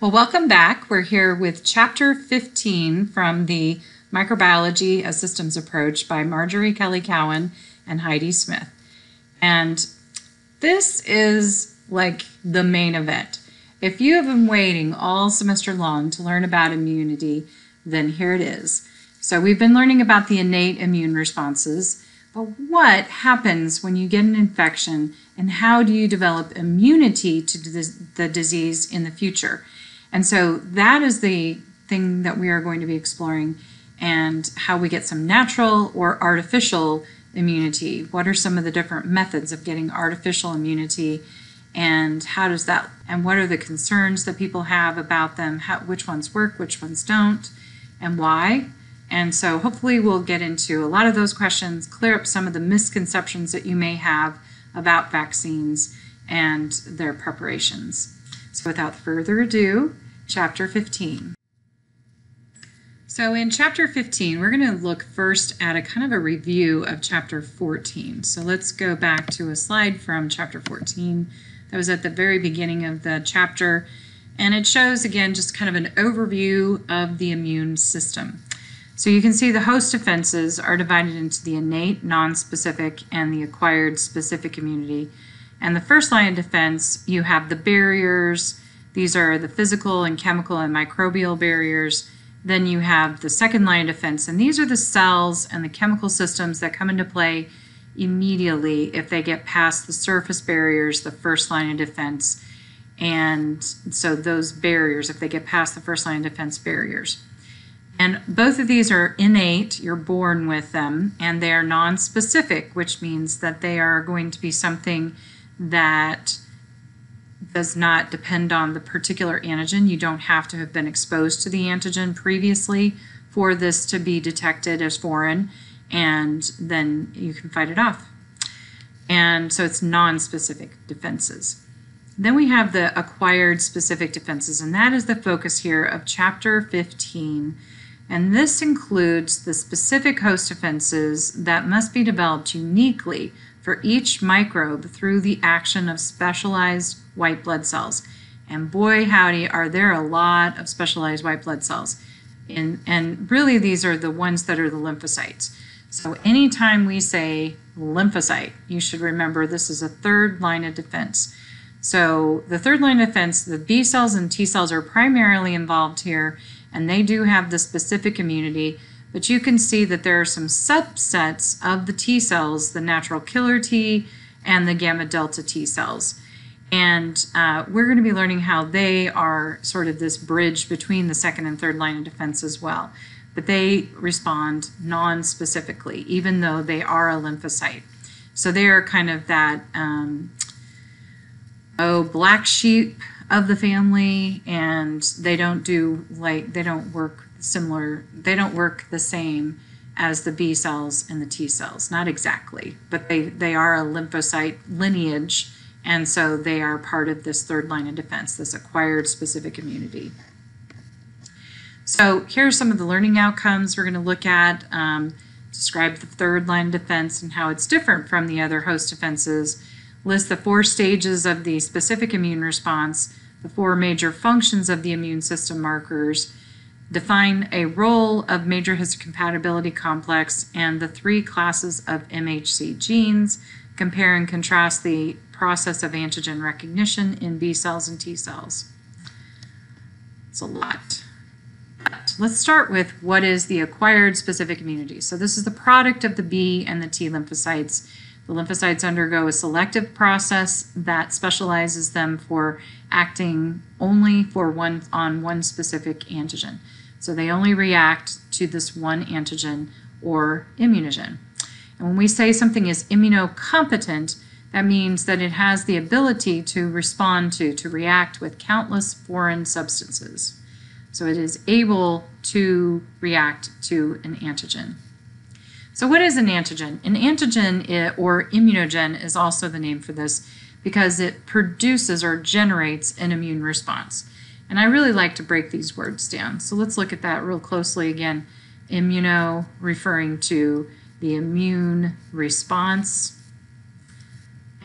Well, welcome back. We're here with chapter 15 from the Microbiology a Systems Approach by Marjorie Kelly Cowan and Heidi Smith. And this is like the main event. If you have been waiting all semester long to learn about immunity, then here it is. So, we've been learning about the innate immune responses, but what happens when you get an infection and how do you develop immunity to the disease in the future? And so that is the thing that we are going to be exploring and how we get some natural or artificial immunity. What are some of the different methods of getting artificial immunity and how does that and what are the concerns that people have about them, how, which ones work, which ones don't, and why? And so hopefully we'll get into a lot of those questions, clear up some of the misconceptions that you may have about vaccines and their preparations. So without further ado, chapter 15. So in chapter 15, we're going to look first at a kind of a review of chapter 14. So let's go back to a slide from chapter 14 that was at the very beginning of the chapter. And it shows, again, just kind of an overview of the immune system. So you can see the host defenses are divided into the innate, nonspecific, and the acquired specific immunity. And the first line of defense, you have the barriers. These are the physical and chemical and microbial barriers. Then you have the second line of defense, and these are the cells and the chemical systems that come into play immediately if they get past the surface barriers, the first line of defense. And so those barriers, if they get past the first line of defense barriers. And both of these are innate, you're born with them, and they are non-specific, which means that they are going to be something that does not depend on the particular antigen. You don't have to have been exposed to the antigen previously for this to be detected as foreign, and then you can fight it off. And so it's non-specific defenses. Then we have the acquired specific defenses, and that is the focus here of chapter 15. And this includes the specific host defenses that must be developed uniquely for each microbe through the action of specialized white blood cells. And boy, howdy, are there a lot of specialized white blood cells. And, and really, these are the ones that are the lymphocytes. So, anytime we say lymphocyte, you should remember this is a third line of defense. So, the third line of defense, the B cells and T cells are primarily involved here, and they do have the specific immunity but you can see that there are some subsets of the T cells, the natural killer T and the gamma delta T cells. And uh, we're going to be learning how they are sort of this bridge between the second and third line of defense as well. But they respond non specifically, even though they are a lymphocyte. So they are kind of that, um, oh, black sheep of the family, and they don't do like, they don't work similar, they don't work the same as the B cells and the T cells. Not exactly, but they, they are a lymphocyte lineage, and so they are part of this third line of defense, this acquired specific immunity. So here are some of the learning outcomes we're going to look at. Um, describe the third line of defense and how it's different from the other host defenses. List the four stages of the specific immune response, the four major functions of the immune system markers, define a role of major histocompatibility complex and the three classes of MHC genes, compare and contrast the process of antigen recognition in B cells and T cells. It's a lot. But Let's start with what is the acquired specific immunity. So this is the product of the B and the T lymphocytes. The lymphocytes undergo a selective process that specializes them for acting only for one on one specific antigen. So they only react to this one antigen or immunogen. And when we say something is immunocompetent, that means that it has the ability to respond to, to react with countless foreign substances. So it is able to react to an antigen. So what is an antigen? An antigen or immunogen is also the name for this because it produces or generates an immune response. And I really like to break these words down. So let's look at that real closely again. Immuno referring to the immune response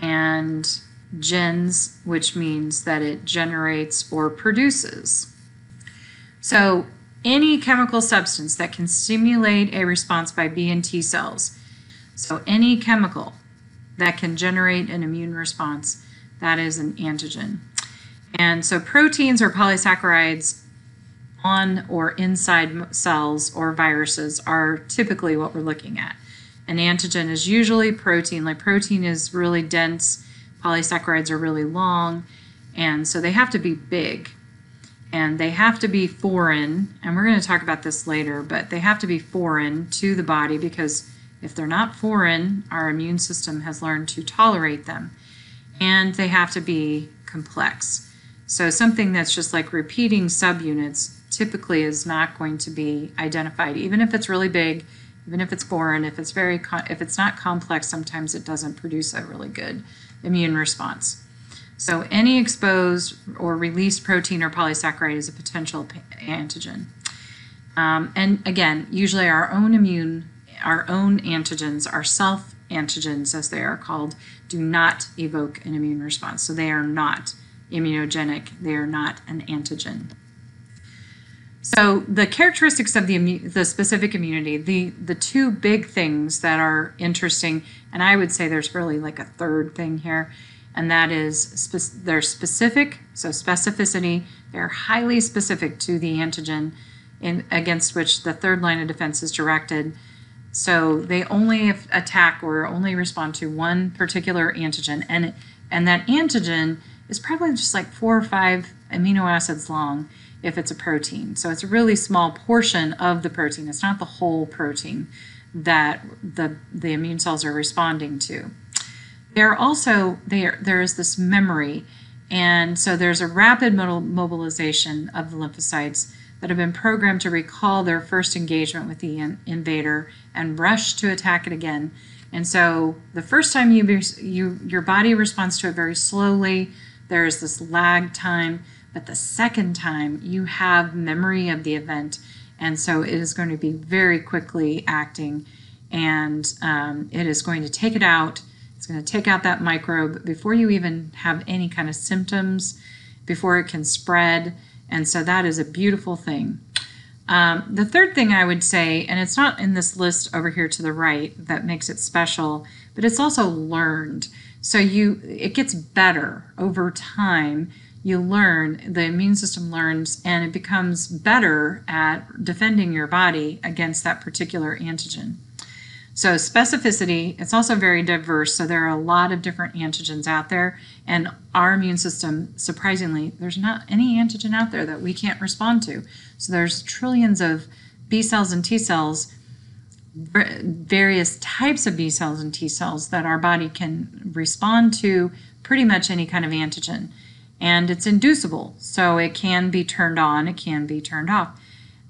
and gens, which means that it generates or produces. So, any chemical substance that can stimulate a response by B and T cells. So, any chemical that can generate an immune response, that is an antigen. And so, proteins or polysaccharides on or inside cells or viruses are typically what we're looking at. An antigen is usually protein, like protein is really dense, polysaccharides are really long, and so they have to be big and they have to be foreign. And we're going to talk about this later, but they have to be foreign to the body because if they're not foreign, our immune system has learned to tolerate them. And they have to be complex. So something that's just like repeating subunits typically is not going to be identified, even if it's really big, even if it's foreign, if it's very, if it's not complex, sometimes it doesn't produce a really good immune response. So any exposed or released protein or polysaccharide is a potential antigen. Um, and again, usually our own immune, our own antigens, our self antigens, as they are called, do not evoke an immune response. So they are not immunogenic. They are not an antigen. So the characteristics of the the specific immunity, the the two big things that are interesting, and I would say there's really like a third thing here, and that is spe- they're specific. So specificity, they're highly specific to the antigen in against which the third line of defense is directed. So they only attack or only respond to one particular antigen, and and that antigen is probably just like four or five amino acids long if it's a protein. So it's a really small portion of the protein. It's not the whole protein that the, the immune cells are responding to. There are also there there is this memory, and so there's a rapid mobilization of the lymphocytes that have been programmed to recall their first engagement with the in- invader and rush to attack it again. And so the first time you, you your body responds to it very slowly. There is this lag time but the second time, you have memory of the event. And so it is going to be very quickly acting and um, it is going to take it out. It's going to take out that microbe before you even have any kind of symptoms, before it can spread. And so that is a beautiful thing. Um, the third thing I would say, and it's not in this list over here to the right that makes it special, but it's also learned. So you it gets better over time you learn, the immune system learns, and it becomes better at defending your body against that particular antigen. So, specificity, it's also very diverse. So, there are a lot of different antigens out there, and our immune system, surprisingly, there's not any antigen out there that we can't respond to. So, there's trillions of B cells and T cells, various types of B cells and T cells that our body can respond to pretty much any kind of antigen and it's inducible. So it can be turned on, it can be turned off,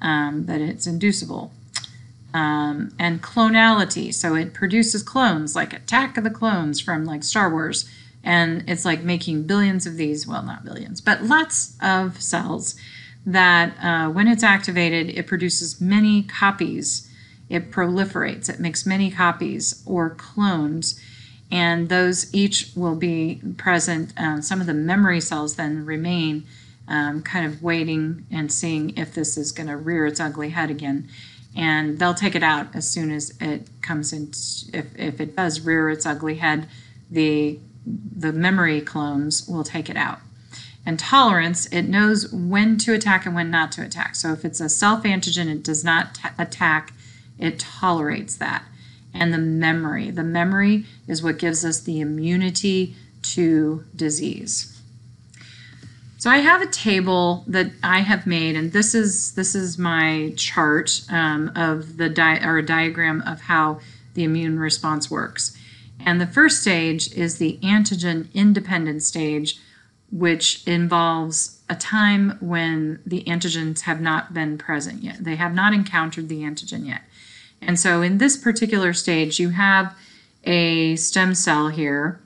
um, but it's inducible. Um, and clonality, so it produces clones, like Attack of the Clones from like Star Wars, and it's like making billions of these, well, not billions, but lots of cells that uh, when it's activated, it produces many copies. It proliferates, it makes many copies or clones and those each will be present. Um, some of the memory cells then remain um, kind of waiting and seeing if this is going to rear its ugly head again. And they'll take it out as soon as it comes in. If, if it does rear its ugly head, the, the memory clones will take it out. And tolerance, it knows when to attack and when not to attack. So if it's a self antigen, it does not t- attack, it tolerates that and the memory. The memory is what gives us the immunity to disease. So I have a table that I have made, and this is this is my chart um, of the di- or a diagram of how the immune response works. And the first stage is the antigen independent stage, which involves a time when the antigens have not been present yet. They have not encountered the antigen yet. And so in this particular stage, you have a stem cell here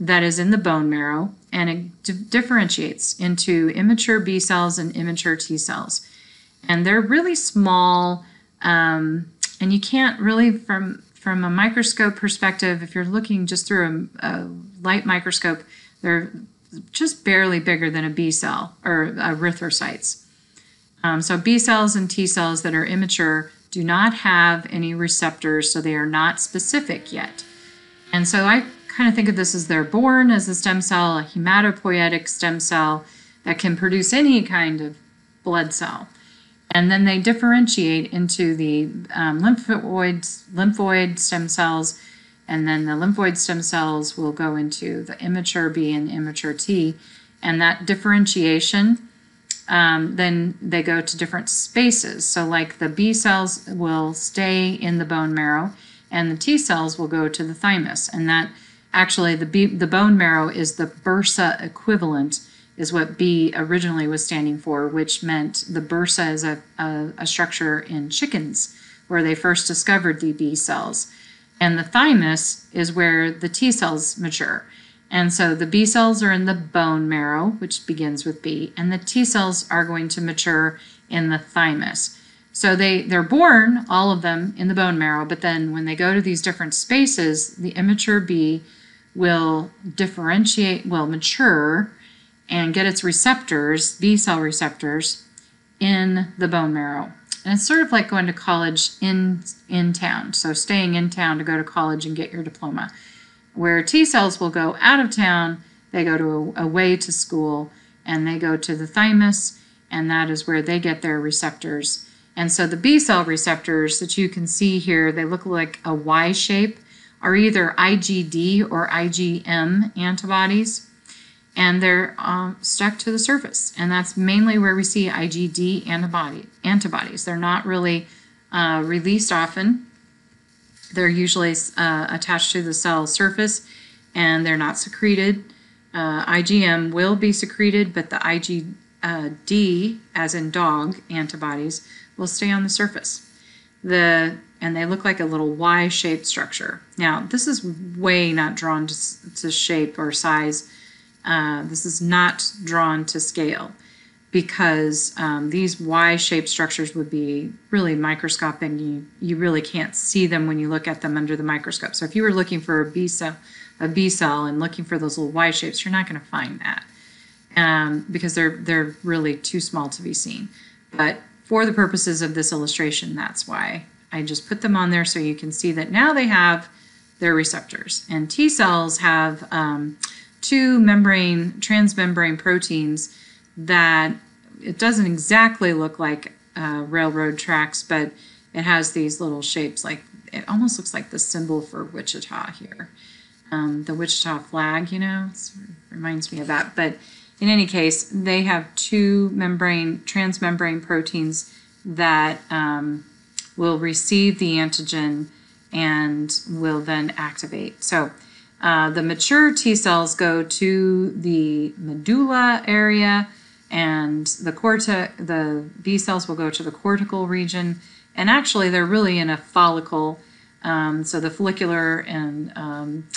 that is in the bone marrow and it d- differentiates into immature B cells and immature T cells. And they're really small, um, and you can't really, from, from a microscope perspective, if you're looking just through a, a light microscope, They're just barely bigger than a B cell or erythrocytes. Um, so B cells and T cells that are immature do not have any receptors, so they are not specific yet. And so I kind of think of this as they're born as a stem cell, a hematopoietic stem cell that can produce any kind of blood cell. And then they differentiate into the um, lymphoid, lymphoid stem cells, and then the lymphoid stem cells will go into the immature B and immature T. And that differentiation um, then they go to different spaces. So, like the B cells will stay in the bone marrow, and the T cells will go to the thymus. And that actually, the B, the bone marrow is the bursa equivalent, is what B originally was standing for, which meant the bursa is a, a, a structure in chickens where they first discovered the B cells. And the thymus is where the T cells mature. And so the B cells are in the bone marrow, which begins with B, and the T cells are going to mature in the thymus. So they, they're born, all of them, in the bone marrow, but then when they go to these different spaces, the immature B will differentiate, will mature and get its receptors, B cell receptors, in the bone marrow. And it's sort of like going to college in, in town. So staying in town to go to college and get your diploma where T cells will go out of town, they go to a, away to school, and they go to the thymus, and that is where they get their receptors. And so the B cell receptors that you can see here, they look like a Y shape, are either IgD or IgM antibodies, and they're um, stuck to the surface. And that's mainly where we see IgD antibody antibodies. They're not really uh, released often they're usually uh, attached to the cell surface and they're not secreted. Uh, IgM will be secreted, but the IgD, uh, as in dog antibodies, will stay on the surface. The and they look like a little Y-shaped structure. Now, this is way not drawn to, to shape or size. Uh, this is not drawn to scale because um, these Y-shaped structures would be really microscopic. You you really can't see them when you look at them under the microscope. So if you were looking for a B cell, a B cell, and looking for those little Y shapes, you're not going to find that um, because they're they're really too small to be seen. But for the purposes of this illustration, that's why I just put them on there so you can see that now they have their receptors. And T cells have um, two membrane transmembrane proteins that it doesn't exactly look like uh, railroad tracks, but it has these little shapes like it almost looks like the symbol for Wichita here. Um, the Wichita flag, you know, reminds me of that. But in any case, they have two membrane, transmembrane proteins that um, will receive the antigen and will then activate. So uh, the mature T cells go to the medulla area and the cortex, the B cells will go to the cortical region, and actually they're really in a follicle. Um, so the follicular and um,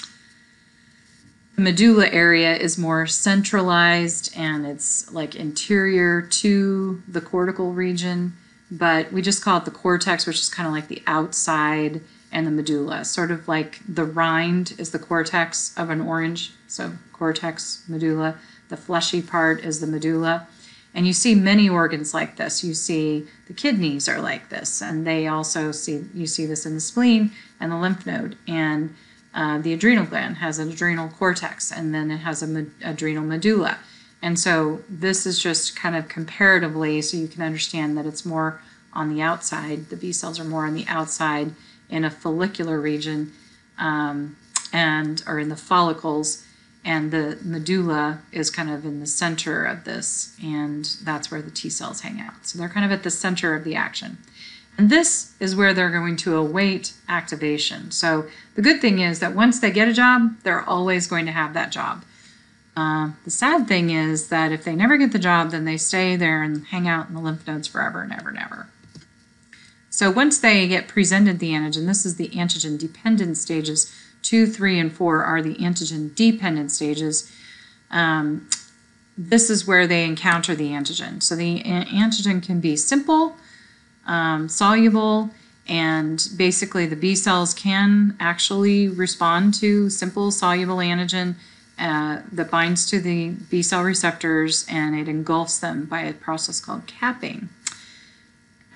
medulla area is more centralized and it's like interior to the cortical region, but we just call it the cortex, which is kind of like the outside and the medulla, sort of like the rind is the cortex of an orange. So cortex, medulla. The fleshy part is the medulla. And you see many organs like this. You see the kidneys are like this, and they also see you see this in the spleen and the lymph node. And uh, the adrenal gland has an adrenal cortex, and then it has an med- adrenal medulla. And so this is just kind of comparatively, so you can understand that it's more on the outside. The B cells are more on the outside in a follicular region, um, and or in the follicles and the medulla is kind of in the center of this, and that's where the T cells hang out. So they're kind of at the center of the action. And this is where they're going to await activation. So the good thing is that once they get a job, they're always going to have that job. Uh, the sad thing is that if they never get the job, then they stay there and hang out in the lymph nodes forever and ever and ever. So once they get presented the antigen, this is the antigen dependent stages two, three, and four are the antigen dependent stages. Um, this is where they encounter the antigen. So the antigen can be simple, um, soluble, and basically the B cells can actually respond to simple soluble antigen uh, that binds to the B cell receptors and it engulfs them by a process called capping.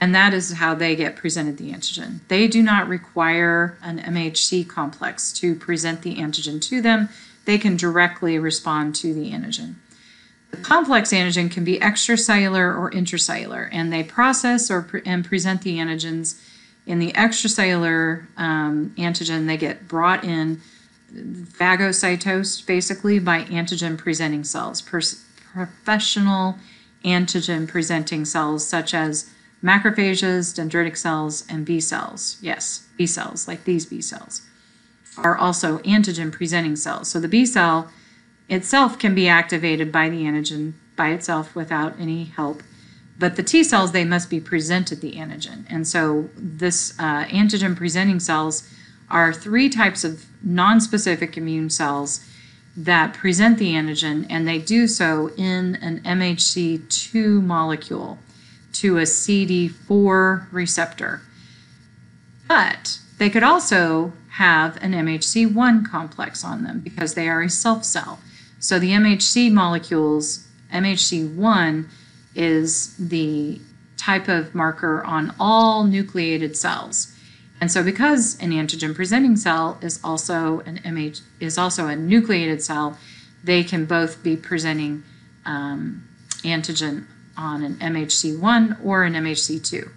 And that is how they get presented the antigen. They do not require an MHC complex to present the antigen to them. They can directly respond to the antigen. The complex antigen can be extracellular or intracellular, and they process or pre- and present the antigens. In the extracellular um, antigen, they get brought in phagocytosed basically by antigen presenting cells, pers- professional antigen presenting cells such as macrophages, dendritic cells, and B cells. Yes, B cells, like these B cells, are also antigen presenting cells. So the B cell itself can be activated by the antigen by itself without any help. But the T cells, they must be presented the antigen. And so this uh, antigen presenting cells are three types of non-specific immune cells that present the antigen, and they do so in an MHC2 molecule to a CD4 receptor. But they could also have an MHC1 complex on them because they are a self cell. So the MHC molecules, MHC1 is the type of marker on all nucleated cells. And so because an antigen presenting cell is also an MH is also a nucleated cell, they can both be presenting um, antigen on an MHC1 or an MHC2.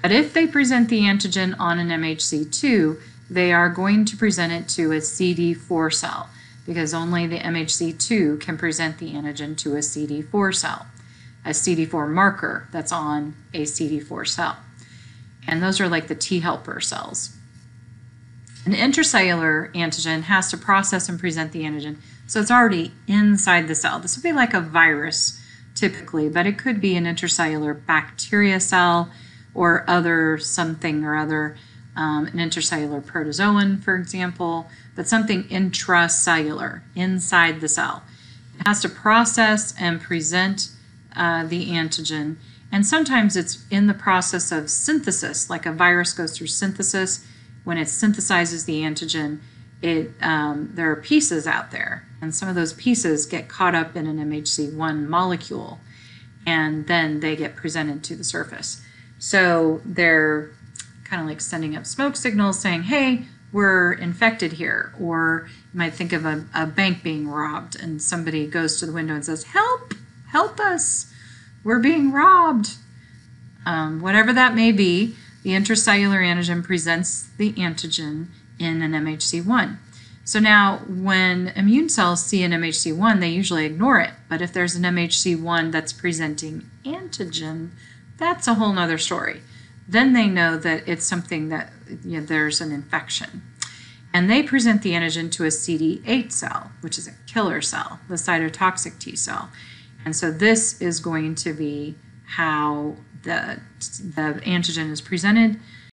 But if they present the antigen on an MHC2, they are going to present it to a CD4 cell because only the MHC2 can present the antigen to a CD4 cell, a CD4 marker that's on a CD4 cell. And those are like the T helper cells. An intracellular antigen has to process and present the antigen, so it's already inside the cell. This would be like a virus typically, but it could be an intracellular bacteria cell or other something or other, um, an intracellular protozoan, for example, but something intracellular inside the cell. It has to process and present uh, the antigen, and sometimes it's in the process of synthesis, like a virus goes through synthesis. When it synthesizes the antigen, it um, there are pieces out there, and some of those pieces get caught up in an MHC1 molecule, and then they get presented to the surface. So they're kind of like sending up smoke signals saying, "Hey, we're infected here," or you might think of a, a bank being robbed, and somebody goes to the window and says, "Help! Help us! We're being robbed." Um, whatever that may be, the intracellular antigen presents the antigen in an MHC1. So now, when immune cells see an MHC1, they usually ignore it. But if there's an MHC1 that's presenting antigen, that's a whole nother story. Then they know that it's something that you know, there's an infection. And they present the antigen to a CD8 cell, which is a killer cell, the cytotoxic T cell. And so this is going to be how the, the antigen is presented